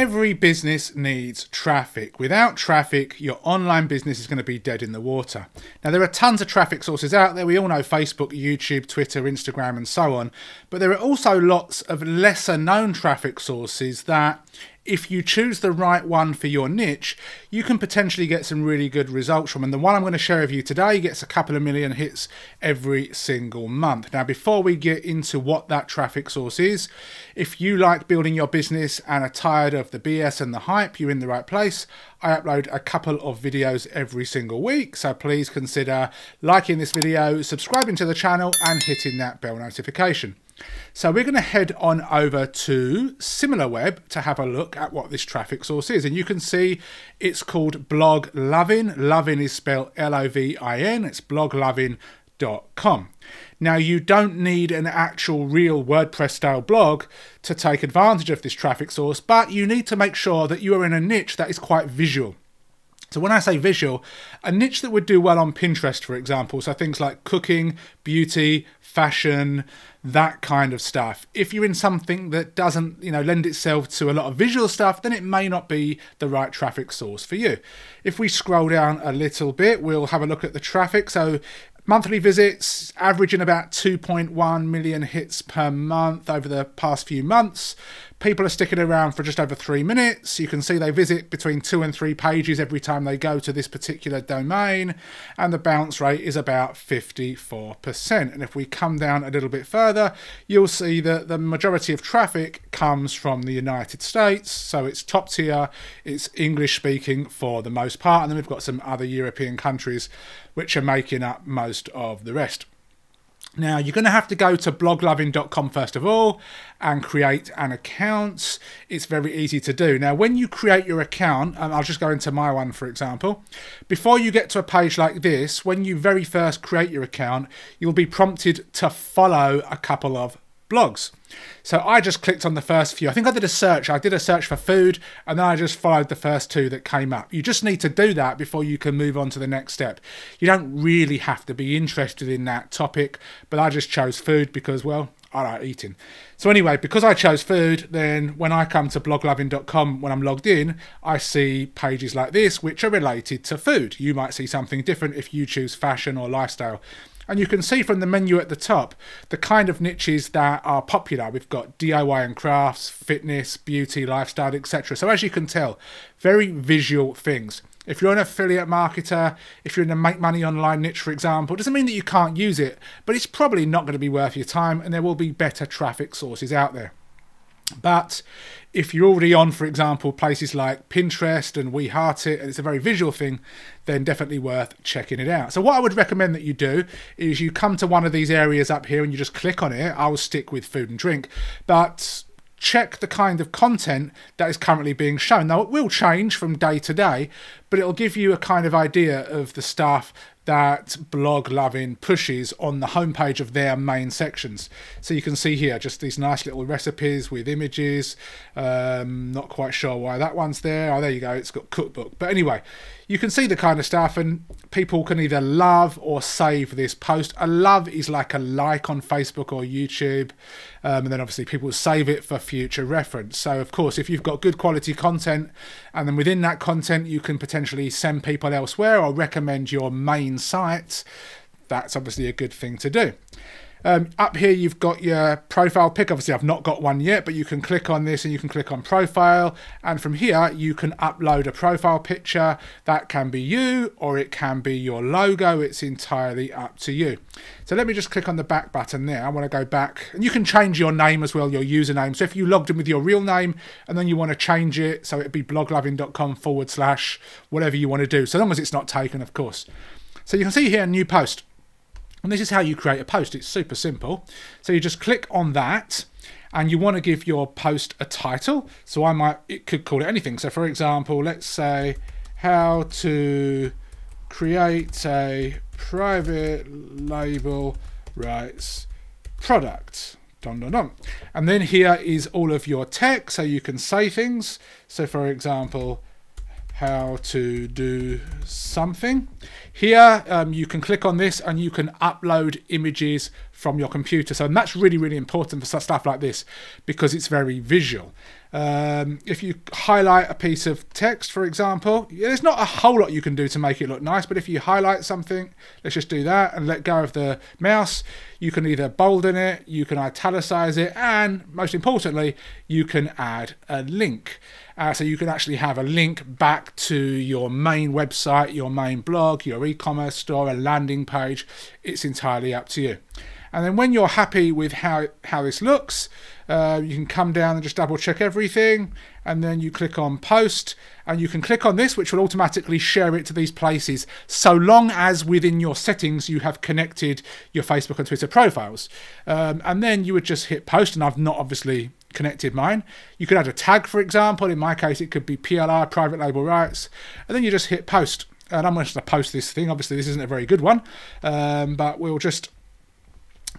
Every business needs traffic. Without traffic, your online business is going to be dead in the water. Now, there are tons of traffic sources out there. We all know Facebook, YouTube, Twitter, Instagram, and so on. But there are also lots of lesser known traffic sources that if you choose the right one for your niche, you can potentially get some really good results from. And the one I'm going to share with you today gets a couple of million hits every single month. Now, before we get into what that traffic source is, if you like building your business and are tired of the BS and the hype, you're in the right place. I upload a couple of videos every single week, so please consider liking this video, subscribing to the channel, and hitting that bell notification. So we're going to head on over to SimilarWeb to have a look at what this traffic source is. And you can see it's called Blog Lovin. Lovin is spelled L-O-V-I-N. It's bloglovin.com. Now you don't need an actual real WordPress style blog to take advantage of this traffic source, but you need to make sure that you are in a niche that is quite visual. So when I say visual, a niche that would do well on Pinterest, for example, so things like cooking, beauty, fashion, that kind of stuff. If you're in something that doesn't, you know, lend itself to a lot of visual stuff, then it may not be the right traffic source for you. If we scroll down a little bit, we'll have a look at the traffic. So monthly visits averaging about 2.1 million hits per month over the past few months People are sticking around for just over three minutes. You can see they visit between two and three pages every time they go to this particular domain, and the bounce rate is about 54%. And if we come down a little bit further, you'll see that the majority of traffic comes from the United States, so it's top tier, it's English speaking for the most part, and then we've got some other European countries which are making up most of the rest. Now, you're going to have to go to bloglovin.com first of all and create an account. It's very easy to do. Now, when you create your account, and I'll just go into my one for example, before you get to a page like this, when you very first create your account, you'll be prompted to follow a couple of blogs. So I just clicked on the first few. I think I did a search. I did a search for food and then I just followed the first two that came up. You just need to do that before you can move on to the next step. You don't really have to be interested in that topic, but I just chose food because, well, I like eating. So anyway, because I chose food, then when I come to bloglovin.com when I'm logged in, I see pages like this which are related to food. You might see something different if you choose fashion or lifestyle. And you can see from the menu at the top the kind of niches that are popular. We've got DIY and crafts, fitness, beauty, lifestyle, etc. So as you can tell, very visual things. If you're an affiliate marketer, if you're in a make money online niche, for example, doesn't mean that you can't use it, but it's probably not going to be worth your time and there will be better traffic sources out there. But if you're already on, for example, places like Pinterest and We Heart It, and it's a very visual thing, then definitely worth checking it out. So what I would recommend that you do is you come to one of these areas up here and you just click on it. I'll stick with food and drink, but check the kind of content that is currently being shown. Now, it will change from day to day, but it'll give you a kind of idea of the stuff that Blog Lovin pushes on the homepage of their main sections. So you can see here just these nice little recipes with images. Um, not quite sure why that one's there. Oh, there you go. It's got cookbook. But anyway, you can see the kind of stuff and people can either love or save this post. A love is like a like on Facebook or YouTube. Um, and then obviously people save it for future reference. So of course, if you've got good quality content and then within that content, you can potentially send people elsewhere or recommend your main site, that's obviously a good thing to do. Um, up here, you've got your profile pic. Obviously, I've not got one yet, but you can click on this and you can click on profile. And from here, you can upload a profile picture. That can be you or it can be your logo. It's entirely up to you. So let me just click on the back button there. I want to go back and you can change your name as well, your username. So if you logged in with your real name and then you want to change it, so it'd be bloglovin.com forward slash whatever you want to do, so long as it's not taken, of course. So you can see here, a new post. And this is how you create a post. It's super simple. So you just click on that and you want to give your post a title. So I might, it could call it anything. So for example, let's say how to create a private label rights product. Dun, dun, dun. And then here is all of your text so you can say things. So for example, how to do something. Here um, you can click on this and you can upload images from your computer. So that's really, really important for stuff like this because it's very visual. Um, if you highlight a piece of text, for example, there's not a whole lot you can do to make it look nice, but if you highlight something, let's just do that and let go of the mouse. You can either bolden it, you can italicize it, and most importantly, you can add a link. Uh, so you can actually have a link back to your main website, your main blog, your e-commerce store, a landing page. It's entirely up to you. And then when you're happy with how, how this looks, uh, you can come down and just double check everything. And then you click on post and you can click on this, which will automatically share it to these places. So long as within your settings, you have connected your Facebook and Twitter profiles. Um, and then you would just hit post. And I've not obviously connected mine. You could add a tag, for example. In my case, it could be PLR, private label rights. And then you just hit post. And I'm just going to post this thing. Obviously, this isn't a very good one, um, but we'll just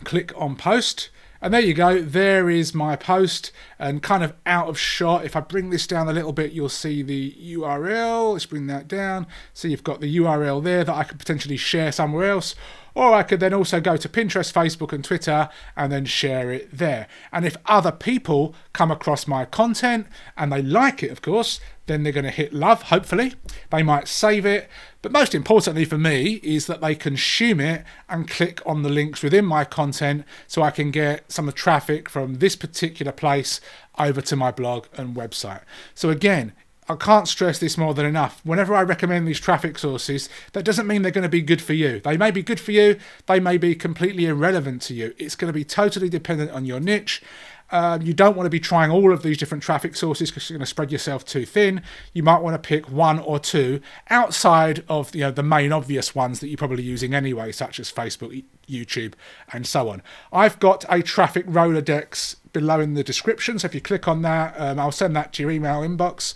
click on post. And there you go. There is my post and kind of out of shot. If I bring this down a little bit you'll see the URL let's bring that down. So you've got the URL there that I could potentially share somewhere else or I could then also go to Pinterest, Facebook, and Twitter and then share it there. And if other people come across my content and they like it, of course, then they're going to hit love, hopefully. They might save it. But most importantly for me is that they consume it and click on the links within my content so I can get some of the traffic from this particular place over to my blog and website. So again, I can't stress this more than enough. Whenever I recommend these traffic sources, that doesn't mean they're going to be good for you. They may be good for you, they may be completely irrelevant to you. It's going to be totally dependent on your niche. Um, you don't want to be trying all of these different traffic sources because you're going to spread yourself too thin. You might want to pick one or two outside of you know, the main obvious ones that you're probably using anyway, such as Facebook, YouTube, and so on. I've got a traffic Rolodex below in the description, so if you click on that, um, I'll send that to your email inbox.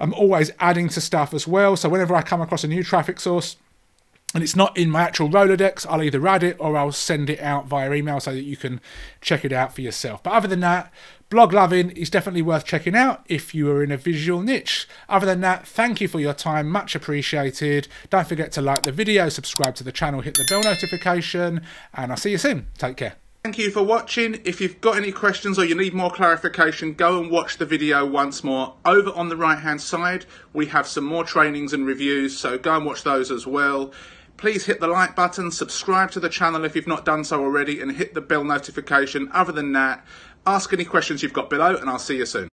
I'm always adding to stuff as well. So whenever I come across a new traffic source, and it's not in my actual Rolodex, I'll either add it or I'll send it out via email so that you can check it out for yourself. But other than that, Blog Lovin is definitely worth checking out if you are in a visual niche. Other than that, thank you for your time, much appreciated. Don't forget to like the video, subscribe to the channel, hit the bell notification, and I'll see you soon. Take care. Thank you for watching. If you've got any questions or you need more clarification, go and watch the video once more. Over on the right hand side, we have some more trainings and reviews, so go and watch those as well. Please hit the like button, subscribe to the channel if you've not done so already, and hit the bell notification. Other than that, ask any questions you've got below, and I'll see you soon.